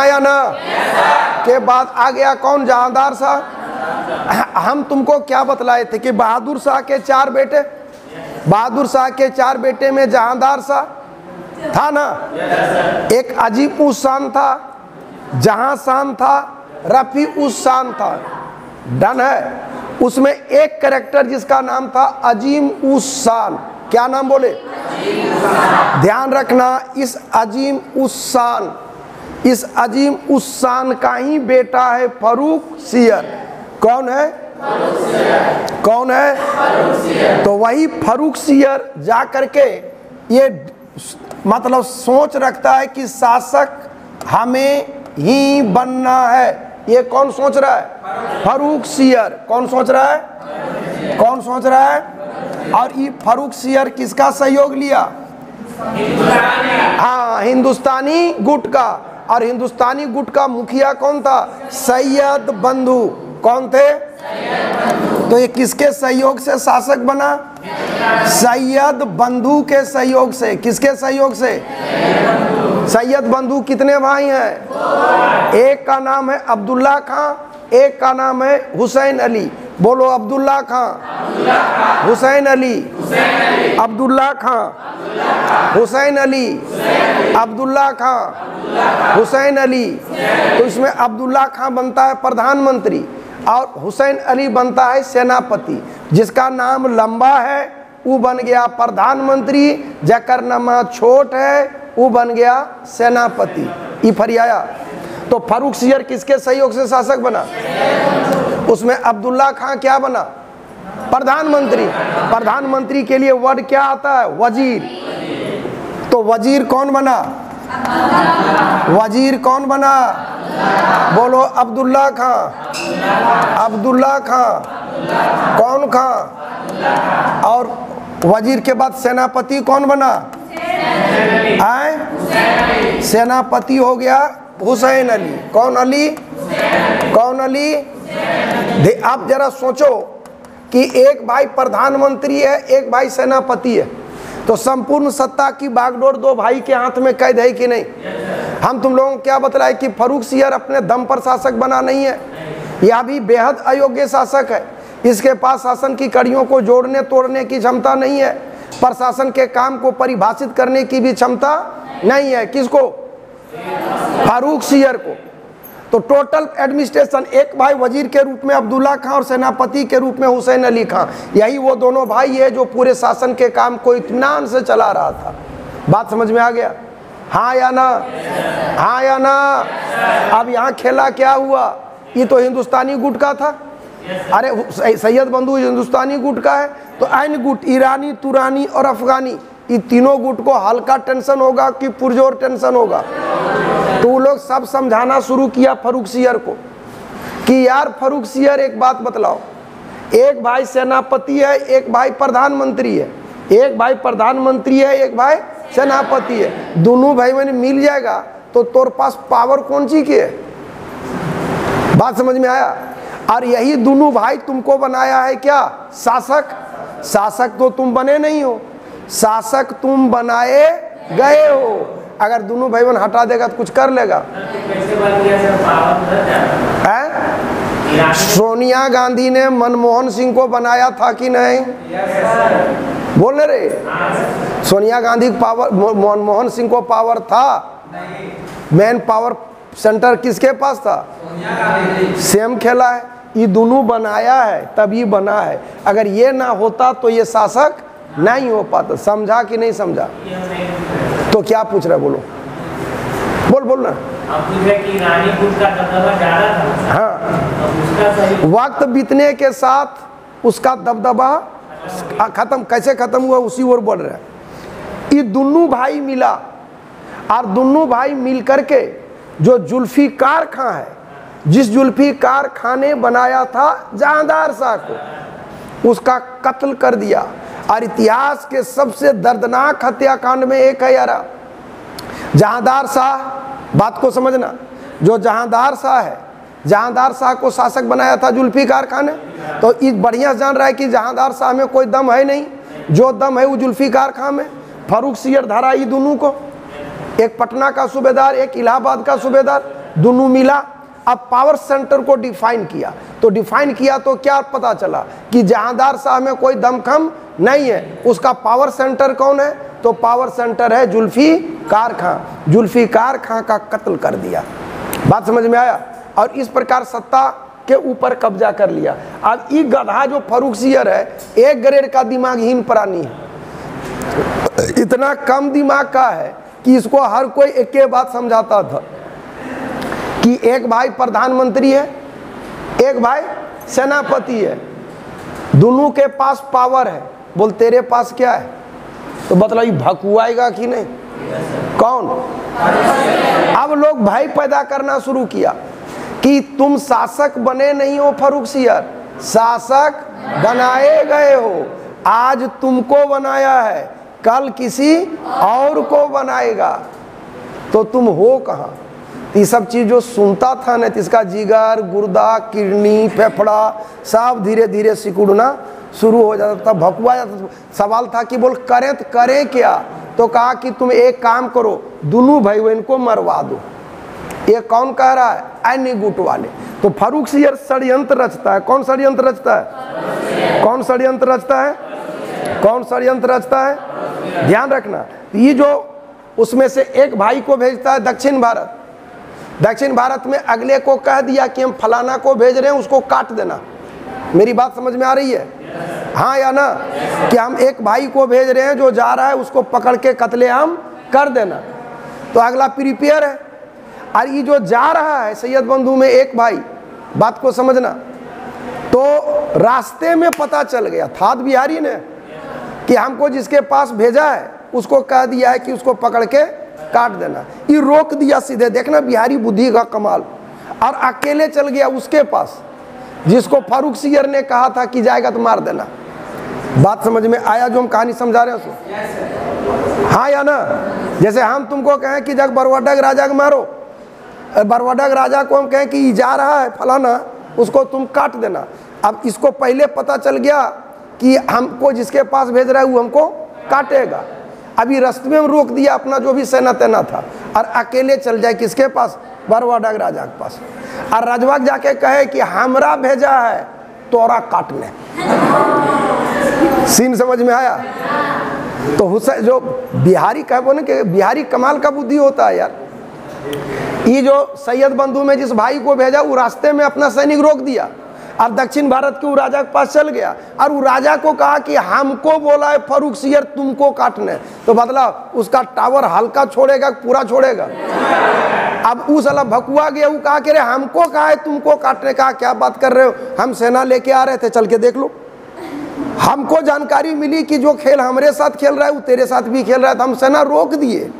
आया ना? के बाद आ गया कौन जहादार शाह हम तुमको क्या बतलाए थे कि बहादुर शाह के चार बेटे? बहादुर शाह के चार बेटे में जहादार शाह था ना? एक अजीब उस शान था, जहाँ शान था, रफी उस शान था। डन है। उसमें एक करेक्टर जिसका नाम था अजीम उस शान। क्या नाम बोले? ध्यान रखना, इस अजीम उस शान। इस अजीम उस शान का ही बेटा है फरूक सियर। कौन है? कौन है? तो वही फरूक सियर जा करके ये मतलब सोच रखता है कि शासक हमें ही बनना है। ये कौन सोच रहा है? फरूक सियर। कौन सोच रहा है? कौन सोच रहा है? और ये फरूक सियर किसका सहयोग लिया? हाँ हिंदुस्तानी गुट का। और हिंदुस्तानी गुट का मुखिया कौन था? सैयद बंधु। कौन थे? तो ये किसके सहयोग से शासक बना? सैयद बंधु के सहयोग से। किसके सहयोग से? सैयद बंधु कितने भाई हैं? एक का नाम है अब्दुल्ला खां, एक का नाम है हुसैन अली। बोलो अब्दुल्ला खां। हुसैन अली। अब्दुल्ला खां। हुसैन अली। अब्दुल्ला खां। हुसैन अली। तो इसमें अब्दुल्ला खां बनता है प्रधानमंत्री और हुसैन अली बनता है सेनापति, जिसका नाम लंबा है वो बन गया प्रधानमंत्री जकर नमा छोट है वो बन गया सेनापति। ई फरियाया। तो फारूक सियर किसके सहयोग से शासक बना? उसमें अब्दुल्ला खां क्या बना? प्रधानमंत्री प्रधानमंत्री के लिए वर्ड क्या आता है? वज़ीर। तो वज़ीर कौन बना? वज़ीर कौन बना? बोलो, अब्दुल्ला खां। अब्दुल्ला खां। कौन खां? और वज़ीर के बाद सेनापति कौन बना? आए? सेनापति हो गया हुसैन अली। कौन अली? कौन अली? आप जरा सोचो कि एक भाई प्रधानमंत्री है, एक भाई सेनापति है। तो संपूर्ण सत्ता की बागडोर दो भाई के हाथ में कैद है कि नहीं? हम तुम लोगों को क्या बतलाए कि फरूक सियर अपने दम पर शासक बना नहीं है? यह भी बेहद अयोग्य शासक है। इसके पास शासन की कड़ियों को जोड़ने, तोड़ने की क्षमता नहीं है प्रशासन के काम को परिभाषित करने की भी क्षमता नहीं है। किसको? फारूक सियर को। तो टोटल एडमिनिस्ट्रेशन एक भाई वज़ीर के रूप में अब्दुल्ला खां और सेनापति के रूप में हुसैन अली खां। यही वो दोनों भाई है जो पूरे शासन के काम को इतमान से चला रहा था। बात समझ में आ गया? हाँ या ना? हाँ या ना? अब यहाँ खेला क्या हुआ? ये तो हिंदुस्तानी गुट का था। अरे, सैयद बंधु हिंदुस्तानी गुट का है। तो अन्य गुट, ईरानी, तुरानी और अफगानी। ये तीनों गुट को हल्का टेंशन होगा कि पुरजोर टेंशन होगा। तो वो लोग सब समझाना शुरू किया फरूक सियर को कि यार फरूक सियर, एक बात बतलाओ। एक भाई सेनापति है, एक भाई प्रधानमंत्री है। एक भाई प्रधानमंत्री है, एक भाई सेनापति है। दोनों भाई मैंने मिल जाएगा तो तोर पास पावर कौन सी की है? बात समझ में आया? और यही दोनों भाई तुमको बनाया है क्या? शासक? शासक तो तुम बने नहीं हो। शासक तुम बनाए गए हो। अगर दोनों भाई बहन हटा देगा तो कुछ कर लेगा। है? सोनिया गांधी ने मनमोहन सिंह को बनाया था कि नहीं? बोल रहे सोनिया गांधी पावर मनमोहन सिंह को पावर था? मेन पावर सेंटर किसके पास था? सेम खेला है। ये दोनों बनाया है तब ये बना है। अगर ये ना होता तो ये शासक नहीं हो पाता। समझा कि नहीं समझा? तो क्या पूछ रहे बोलो। बोल बोल ना। हाँ अब वक्त बीतने के साथ उसका दबदबा खत्म कैसे खत्म हुआ उसी ओर बढ़ रहा है। ये दोनों भाई मिला। और दोनों भाई मिल करके जो जुल्फिकार खां है जिस जुल्फिकार खां ने बनाया था जहांदार शाह को उसका कत्ल कर दिया। और इतिहास के सबसे दर्दनाक हत्याकांड में एक है यारा। जहांदार शाह, बात को समझना। जो जहांदार शाह है, जहांदार शाह को शासक बनाया था जुल्फिकार खान ने तो इस बढ़िया जान रहा है कि जहांदार शाह में कोई दम है नहीं। जो दम है वो जुल्फिकार खान में। फारूक सियर धारा, ये दोनों को। एक पटना का सूबेदार, एक इलाहाबाद का सूबेदार, दोनों मिला। अब पावर सेंटर को डिफाइन किया। तो डिफाइन किया तो क्या पता चला कि जहांदार साहब में कोई दमखम नहीं है। उसका पावर सेंटर कौन है? तो पावर सेंटर है जुल्फी कार खां जुल्फी कार खां का कत्ल कर दिया। बात समझ में आया? और इस प्रकार सत्ता के ऊपर कब्जा कर लिया। अब ये गधा जो फरूख सियर है, एक ग्रेड का दिमागहीन प्राणी है। इतना कम दिमाग का है कि इसको हर कोई एक बात समझाता था। कि एक भाई प्रधानमंत्री है, एक भाई सेनापति है। दोनों के पास पावर है। बोल, तेरे पास क्या है? तो बतलाइए भकुआएगा कि नहीं? कौन? अब लोग भाई पैदा करना शुरू किया कि तुम शासक बने नहीं हो, फरूख सियर। शासक बनाए गए हो। आज तुमको बनाया है। कल किसी और को बनाएगा। तो तुम हो कहाँ? ये सब चीज़ जो सुनता था ना तो इसका जिगर, गुर्दा, किडनी, फेफड़ा, सब धीरे धीरे सिकुड़ना शुरू हो जाता था। भकुआ जाता सवाल था कि बोल, करें तो करे क्या? तो कहा कि, तुम एक काम करो, दोनों भाई बहन को मरवा दो। ये कौन कह रहा है? अन्य गुट वाले। तो फारूक सियर षडयंत्र रचता है। कौन षडयंत्र रचता है? कौन षडयंत्र रचता है? कौन षडयंत्र रचता है? ध्यान रखना। ये जो उसमें से एक भाई को भेजता है दक्षिण भारत। दक्षिण भारत में अगले को कह दिया कि हम फलाना को भेज रहे हैं, उसको काट देना। मेरी बात समझ में आ रही है? हाँ या ना? कि हम एक भाई को भेज रहे हैं, जो जा रहा है, उसको पकड़ के कतले हम कर देना। तो अगला प्रिपेयर है। और ये जो जा रहा है, सैयद बंधु में एक भाई, बात को समझना। तो रास्ते में पता चल गया, थाद बिहारी ने, कि हमको जिसके पास भेजा है, उसको कह दिया है कि उसको पकड़ के काट देना। ये रोक दिया सीधे, देखना बिहारी बुद्धि का कमाल। और अकेले चल गया उसके पास, जिसको फारूक सियर ने कहा था कि जाएगा तो मार देना। बात समझ में आया जो हम कहानी समझा रहे हैं उसको? हाँ या ना? जैसे हम तुमको कहें कि जग बरवाडा के राजा को मारो बरवाडा के राजा को हम कहें कि जा रहा है फलाना, उसको तुम काट देना। अब इसको पहले पता चल गया कि हमको जिसके पास भेज रहा है वो हमको काटेगा। अभी रास्ते में रोक दिया अपना जो भी सेना तेना था। और अकेले चल जाए किसके पास? बरवाडा के राजा के पास। और राजबाग जाके कहे कि हमरा भेजा है, तोरा काटने सीन समझ में आया? तो हुसैन जो बिहारी कहे, बोले कि बिहारी कमाल का बुद्धि होता है यार। ये जो सैयद बंधु में जिस भाई को भेजा वो रास्ते में अपना सैनिक रोक दिया। और दक्षिण भारत के वो राजा के पास चल गया। और वो राजा को कहा कि हमको बोला है फरूक सियर, तुमको काटने। तो बदला उसका टावर हल्का छोड़ेगा पूरा छोड़ेगा? अब उस अला भकुआ गया वो कहा कि रे हमको कहा है, तुमको काटने का क्या बात कर रहे हो? हम सेना लेके आ रहे थे, चल के देख लो। हमको जानकारी मिली कि जो खेल हमारे साथ खेल रहा है वो तेरे साथ भी खेल रहा है तो हम सेना रोक दिए।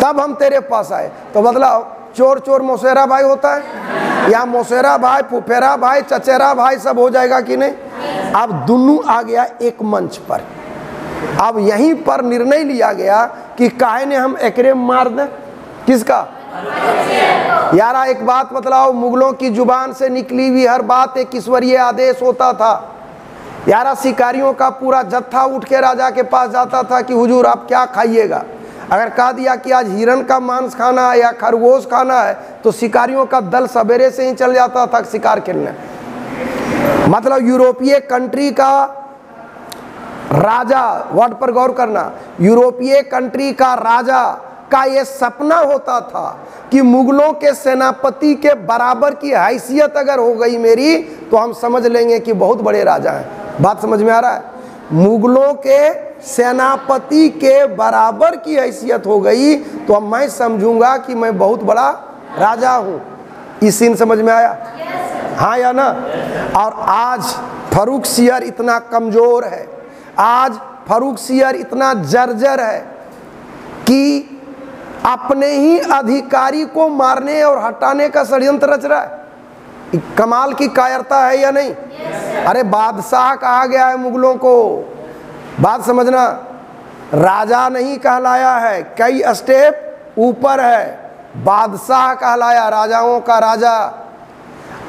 तब हम तेरे पास आए। तो बदलाव चोर चोर मोसेरा भाई होता है? या मोसेरा भाई, फुफेरा भाई, चचेरा भाई सब हो जाएगा कि नहीं? अब दोनों आ गया एक मंच पर। अब यहीं पर निर्णय लिया गया कि काहे ने हम एकरे मार दें? किसका? यारा, एक बात बतलाओ, मुगलों की ज़ुबान से निकली हुई हर बात एक ईश्वरीय आदेश होता था। यारा, शिकारियों का पूरा जत्था उठ के राजा के पास जाता था कि, हुजूर, आप क्या खाइएगा? अगर कह दिया कि आज हिरन का मांस खाना है या खरगोश खाना है तो शिकारियों का दल सवेरे से ही चल जाता था शिकार खेलने। मतलब यूरोपीय कंट्री का राजा वर्ड पर गौर करना, यूरोपीय कंट्री का राजा का ये सपना होता था कि मुगलों के सेनापति के बराबर की हैसियत अगर हो गई मेरी तो हम समझ लेंगे कि बहुत बड़े राजा हैं। बात समझ में आ रहा है? मुगलों के सेनापति के बराबर की हैसियत हो गई तो अब मैं समझूँगा कि मैं बहुत बड़ा राजा हूँ। इस सीन समझ में आया? हाँ या ना? और आज फरूक सियर इतना कमज़ोर है, आज फरूक सियर इतना जर्जर है कि अपने ही अधिकारी को मारने और हटाने का षड्यंत्र रच रहा है। कमाल की कायरता है या नहीं? yes, अरे बादशाह कहा गया है मुगलों को। बात समझना राजा नहीं कहलाया है कई स्टेप ऊपर है। बादशाह कहलाया राजाओं का राजा।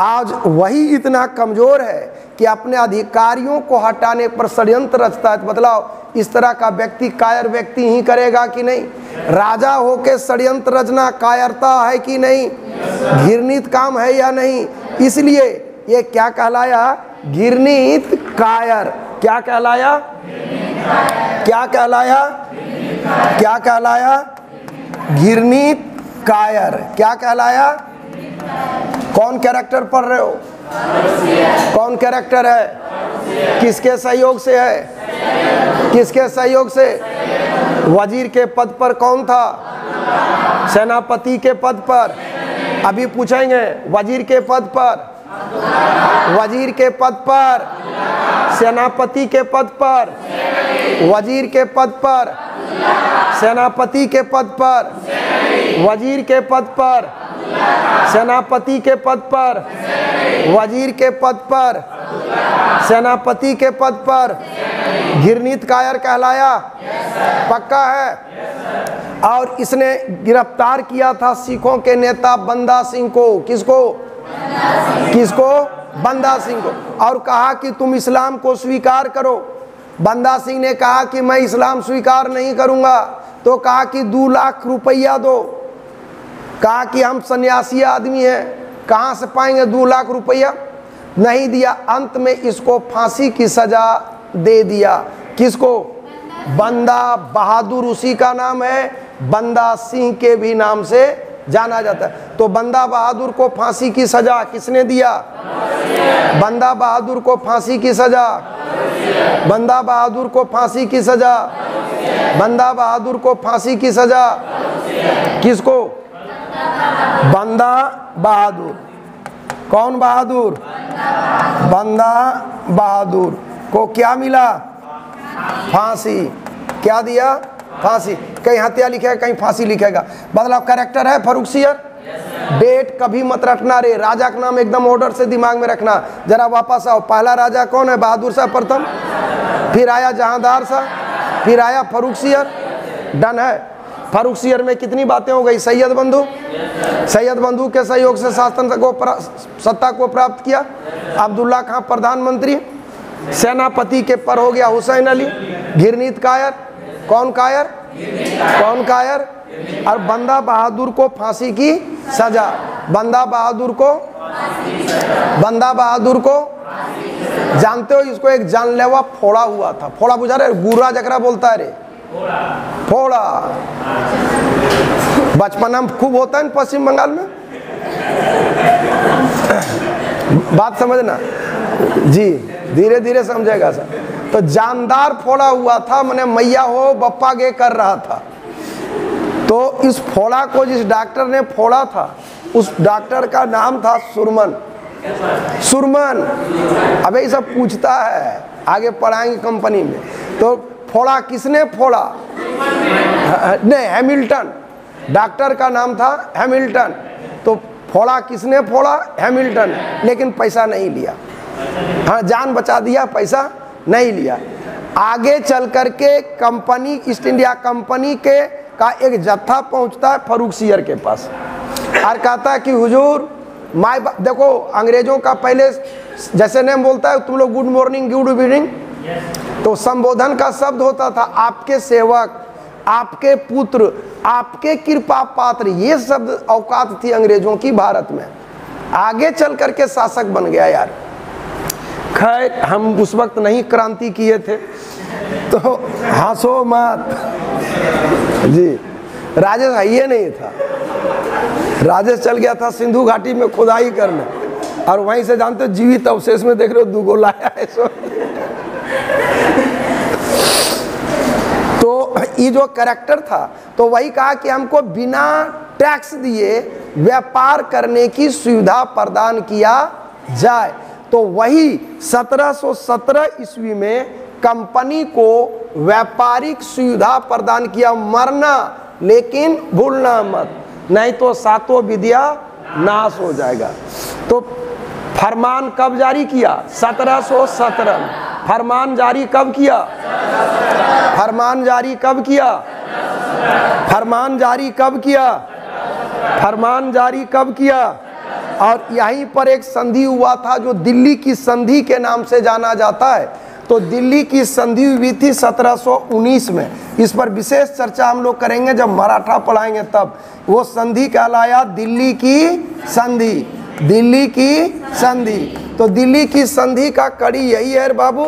आज वही इतना कमज़ोर है कि अपने अधिकारियों को हटाने पर षड्यंत्र रचता है। तो इस तरह का व्यक्ति कायर व्यक्ति ही करेगा कि नहीं? राजा होके षड्यंत्र रचना कायरता है कि नहीं? घृणित काम है या नहीं? इसलिए ये क्या कहलाया? घृणित कायर। क्या कहलाया? क्या कहलाया? क्या कहलाया? घृणित कायर। क्या कहलाया? कौन कैरेक्टर पढ़ रहे हो? कौन कैरेक्टर है? किसके सहयोग से है? किसके सहयोग से? वज़ीर के पद पर कौन था? सेनापति के पद पर। अभी पूछेंगे, वज़ीर के पद पर। वज़ीर के पद पर। सेनापति के पद पर। वज़ीर के पद पर। सेनापति के पद पर। वज़ीर के पद पर। सेनापति के पद पर, वज़ीर के पद पर, सेनापति के पद पर घृणित कायर कहलाया। पक्का है? और इसने गिरफ़्तार किया था सिखों के नेता बंदा सिंह को। किसको? किसको? बंदा सिंह को। और कहा कि तुम इस्लाम को स्वीकार करो। बंदा सिंह ने कहा कि मैं इस्लाम स्वीकार नहीं करूँगा। तो कहा कि दो लाख रुपया दो। कहा कि हम सन्यासी आदमी हैं, कहाँ से पाएँगे दो लाख रुपया? नहीं दिया। अंत में इसको फांसी की सजा दे दिया। किसको? बंदा बहादुर उसी का नाम है। बंदा सिंह के भी नाम से जाना जाता है। तो बंदा बहादुर को फांसी की सजा किसने दिया? बंदा बहादुर को फांसी की सजा। बंदा बहादुर को फांसी की सजा। बंदा बहादुर को फांसी की सजा। किसको? बंदा बहादुर। कौन बहादुर? बंदा बहादुर। को क्या मिला? फांसी। क्या दिया? फांसी। कहीं हत्या लिखेगा कहीं फांसी लिखेगा बदलाव करेक्टर है फरुख सियर? डेट कभी मत रखना रे। राजा का नाम एकदम ऑर्डर से दिमाग में रखना। जरा वापस आओ। पहला राजा कौन है? बहादुर शाह प्रथम। फिर आया जहांदार शाह। फिर आया फरुख सियर। डन है। फारूक सियर में कितनी बातें हो गई? सैयद बंधु? सैयद बंधु के सहयोग से शासन को सत्ता को प्राप्त किया। अब्दुल्ला खां प्रधानमंत्री। सेनापति के पर हो गया हुसैन अली। घिरनीत कायर। कौन कायर? कौन कायर? और बंदा बहादुर को फांसी की सजा। बंदा बहादुर को? बंदा बहादुर को? जानते हो इसको एक जानलेवा फोड़ा हुआ था। फोड़ा बुझा रहे? गुर्रा जकरा बोलता है रे। फोड़ा। बचपना खूब होता है पश्चिम बंगाल में? बात समझना। जी धीरे धीरे समझेगा सर। तो जानदार फोड़ा हुआ था, मैंने मैया हो, बप्पा गे कर रहा था। तो इस फोड़ा को जिस डॉक्टर ने फोड़ा था, उस डॉक्टर का नाम था सुरमन। सुरमन। अबे, ये सब पूछता है। आगे पढ़ाएँगे कंपनी में। तो फोड़ा, किसने फोड़ा? नहीं, हैमिल्टन। डॉक्टर का नाम था हैमिल्टन। तो फोड़ा किसने फोड़ा? हैमिल्टन। लेकिन पैसा नहीं लिया। हाँ जान बचा दिया, पैसा नहीं लिया। आगे चल करके कंपनी, ईस्ट इंडिया कंपनी के का एक जत्था पहुँचता है फरूख सियर के पास। और कहता है कि, हुजूर, माय देखो, अंग्रेज़ों का पहले, जैसे नेम बोलता है, तुम लोग गुड मॉर्निंग, गुड इवनिंग। तो संबोधन का शब्द होता था, आपके सेवक, आपके पुत्र, आपके कृपा पात्र, ये शब्द औकात थी अंग्रेज़ों की भारत में। आगे चल करके शासक बन गया यार। खैर, हम उस वक्त नहीं क्रांति किए थे तो हंसो मत। जी, राजेश ये नहीं था। राजेश चल गया था सिंधु घाटी में खुदाई करने, और वहीं से जानते जीवित अवशेष में देख रहे हो दुगो लाया है सो तो ये जो करेक्टर था तो वही कहा कि हमको बिना टैक्स दिए व्यापार करने की सुविधा प्रदान किया जाए। तो वही 1717 ईस्वी में कंपनी को व्यापारिक सुविधा प्रदान किया। मरना, लेकिन भूलना मत, नहीं तो सातों विद्या नाश हो जाएगा। तो फरमान कब जारी किया? 1717 में। फरमान जारी कब किया? फरमान जारी कब किया? फरमान जारी कब किया? फरमान जारी कब किया? और यहीं पर एक संधि हुआ था जो दिल्ली की संधि के नाम से जाना जाता है। तो दिल्ली की संधि हुई थी 1719 में। इस पर विशेष चर्चा हम लोग करेंगे, जब मराठा पढ़ाएँगे तब। वो संधि कहलाया दिल्ली की संधि। दिल्ली की संधि। तो दिल्ली की संधि का कड़ी यही है बाबू,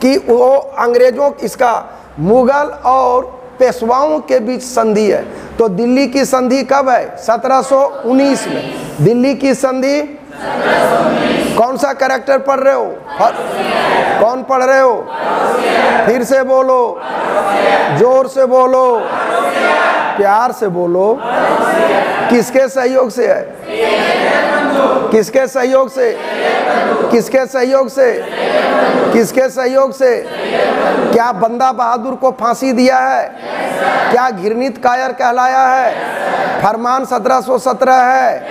कि वो अंग्रेज़ों, इसका मुगल और पेशवाओं के बीच संधि है। तो दिल्ली की संधि कब है? 1719 में। दिल्ली की संधि? कौन सा कैरेक्टर पढ़ रहे हो? फ- कौन पढ़ रहे हो? फिर से बोलो। ज़ोर से बोलो। प्यार से बोलो। किसके सहयोग से है? किसके सहयोग से? किसके सहयोग से? किसके सहयोग से? क्या बंदा बहादुर को फांसी दिया है? क्या घृणित कायर कहलाया है? फरमान 1717 है।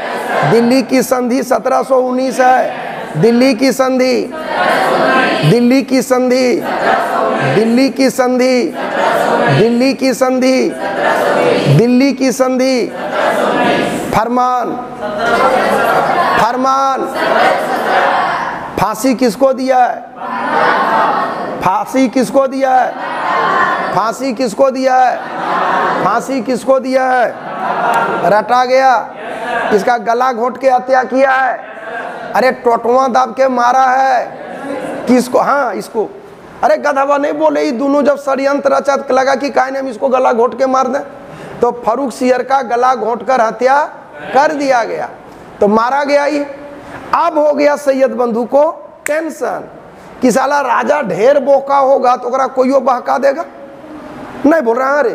दिल्ली की संधि 1719 है। दिल्ली की संधि, दिल्ली की संधि, दिल्ली की संधि, दिल्ली की संधि, दिल्ली की संधि। फरमान फरमान फांसी किसको दिया है? फांसी किसको दिया है? फांसी किसको दिया है? फांसी किसको दिया है? रटा गया। इसका गला घोट के हत्या किया है। अरे टोटवा दाब के मारा है। किसको? हाँ इसको। अरे गधवा नहीं बोले, ये दोनों जब षडयंत्र रचा तो लगा कि काहे ने हम इसको गला घोट के मार दें? तो फरूख सियर का गला घोट कर हत्या कर दिया गया। तो मारा गया ही अब हो गया सैयद बंधु को टेंशन कि साला राजा ढेर बोका होगा तो ओकरा कोइयो बहका देगा? नहीं बोल रहा अरे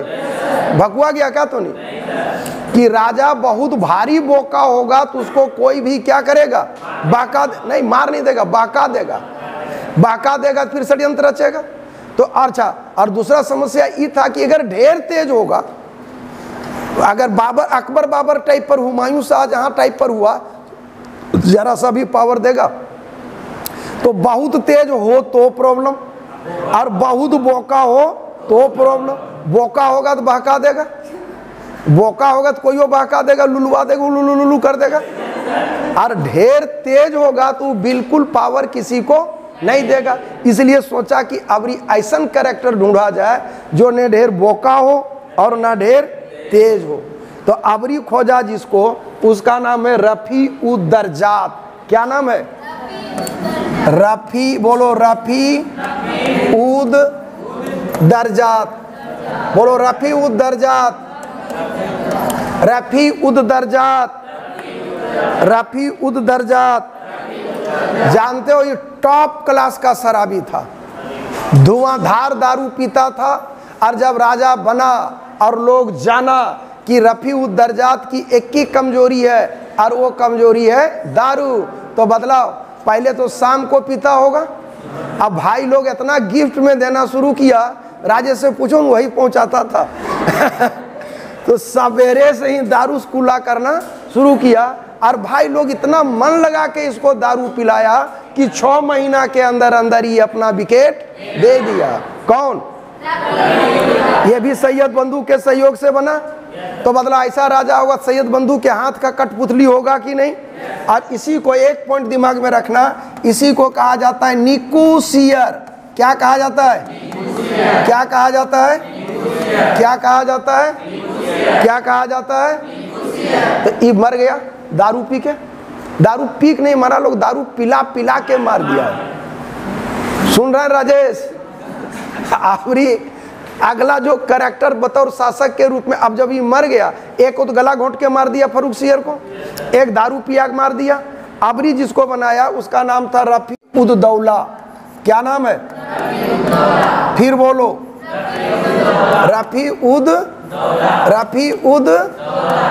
भकुआ गया क्या तो नहीं कि राजा बहुत भारी बोका होगा तो उसको कोई भी क्या करेगा? बाका नहीं, मार नहीं देगा बाका देगा। बाका देगा तो फिर षड्यंत्र रचेगा। तो अच्छा और दूसरा समस्या ये था कि अगर ढेर तेज होगा अगर बाबर, अकबर बाबर टाइप पर हुमायूं शाहजहां टाइप पर हुआ, जरा सा भी पावर देगा। तो बहुत तेज हो तो प्रॉब्लम और बहुत बोका हो तो प्रॉब्लम बोका होगा तो बहका देगा। बोका होगा तो कोई बहका देगा, लुलवा देगा लुलू लुलू कर देगा। और ढेर तेज होगा तो बिल्कुल पावर किसी को नहीं देगा। इसलिए सोचा कि अबरी ऐसा कैरेक्टर ढूंढा जाए, जो न ढेर बोका हो और ना ढेर तेज हो। तो अबरी खोजा जिसको, उसका नाम है रफी उदरजात क्या नाम है? रफी, बोलो रफी उद दरजात। बोलो रफी उद दरजात। रफी उद दरजात। रफी उद दरजात। जानते हो, ये टॉप क्लास का शराबी था। धुआंधार दारू पीता था और जब राजा बना और लोग जाना कि रफी दरजात की एक ही कमज़ोरी है और वो कमज़ोरी है दारू। तो बदलाव, पहले तो शाम को पीता होगा। अब भाई लोग इतना गिफ्ट में देना शुरू किया, राजे से पूछो वही पहुंचाता था। तो सवेरे से ही दारू स्कूला करना शुरू किया और भाई लोग इतना मन लगा के इसको दारू पिलाया कि छह महीना के अंदर अंदर ही अपना विकेट दे दिया। कौन? ये भी सैयद बंधु के सहयोग से बना। तो बदला ऐसा राजा होगा, सैयद बंधु के हाथ का कठपुतली होगा कि नहीं? और इसी को एक पॉइंट दिमाग में रखना। इसी को कहा जाता है निकुसियर। क्या कहा जाता है? क्या कहा जाता है? क्या कहा जाता है? क्या कहा जाता है? तो ये मर गया। दारू पी के? दारू पीक नहीं मरा लोग, दारू पिला पिला के मार दिया सुन रहे राजेश? आखिरी अगला जो करेक्टर बतौर शासक के रूप में, अब जब ये मर गया, एक को तो गला घोट के मार दिया फरूख सियर को, एक दारू पिया मार दिया। अबरी जिसको बनाया, उसका नाम था रफी उद दौला क्या नाम है? फिर बोलो। रफी उद रफी उद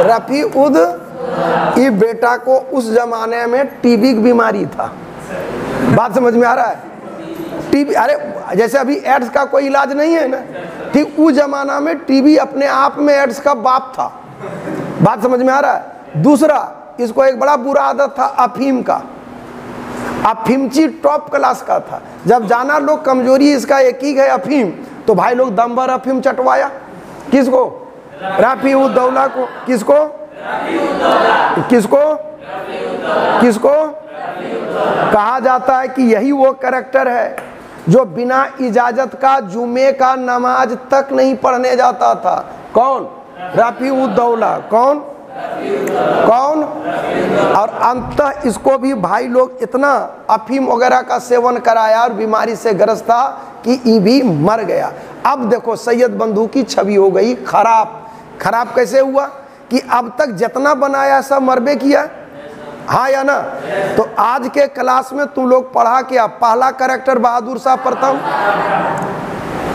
रफी उद। ये बेटा को उस जमाने में टीबी की बीमारी था। बात समझ में आ रहा है? टीबी, अरे जैसे अभी एड्स का कोई इलाज नहीं है ना? ठीक उस जमाना में टीबी अपने आप में एड्स का बाप था। बात समझ में आ रहा है? दूसरा, इसको एक बड़ा बुरा आदत था, अफीम का। अफीमची टॉप क्लास का था। जब जाना लोग कमज़ोरी, इसका एक ही है अफीम तो भाई लोग दम भर अफीम चटवाया। किसको? राफी उद्दौला को। किसको? किसको? किसको? कहा जाता है कि यही वो करेक्टर है। जो बिना इजाज़त का, जुमे का नमाज़ तक नहीं पढ़ने जाता था। कौन? रफी उद्दौला कौन? कौन? और अंत इसको भी भाई लोग इतना अफीम वगैरह का सेवन कराया और बीमारी से ग्रस्त था कि ये भी मर गया। अब देखो, सैयद बंधु की छवि हो गई खराब। खराब कैसे हुआ? कि अब तक जितना बनाया सब मरबे किया। हाँ या ना? तो आज के क्लास में तुम लोग पढ़ा क्या? पहला करेक्टर बहादुर शाह प्रथम।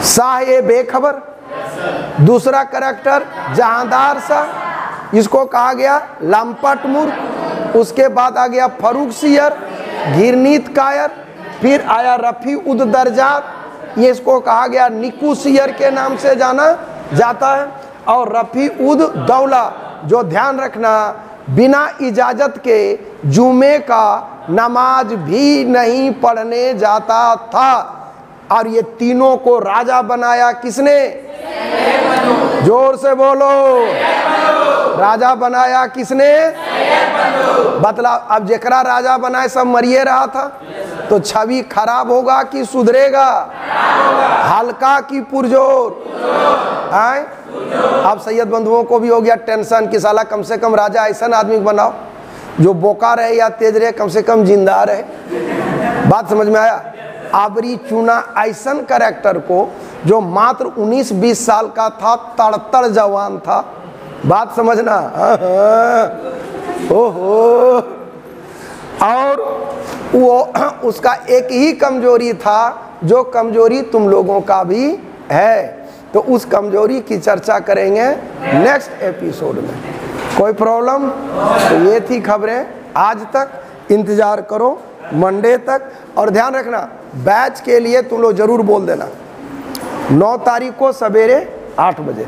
शाह ए बेखबर। दूसरा करेक्टर जहांदार शाह। इसको कहा गया लामपट मूर्ख। उसके बाद आ गया फरूख सियर, घिरनीत कायर, फिर आया रफ़ी उद दर्जात ये इसको कहा गया निकू सियर के नाम से जाना जाता है। और रफ़ी उद दौला, जो ध्यान रखना बिना इजाज़त के जुमे का नमाज़ भी नहीं पढ़ने जाता था। और ये तीनों को राजा बनाया किसने? ज़ोर से बोलो। राजा बनाया किसने? बतला, अब जरा राजा बनाए, सब मरिए रहा था। तो छवि खराब होगा कि सुधरेगा? हल्का की पुरजोर? आए? अब सैयद बंधुओं को भी हो गया टेंशन कि साला कम से कम राजा ऐसा आदमी बनाओ जो बोका रहे या तेज रहे कम से कम ज़िंदा रहे। बात समझ में आया? आबरी चुना ऐसा करेक्टर को जो मात्र 19-20 साल का था तड़तड़ जवान था। बात समझना? हाँ, हाँ। ओहो। और वो उसका एक ही कमज़ोरी था, जो कमज़ोरी तुम लोगों का भी है। तो उस कमज़ोरी की चर्चा करेंगे नेक्स्ट एपिसोड में। कोई प्रॉब्लम तो ये थी खबरें। आज तक इंतज़ार करो मंडे तक। और ध्यान रखना बैच के लिए तुम लोग ज़रूर बोल देना। नौ तारीख को सवेरे आठ बजे।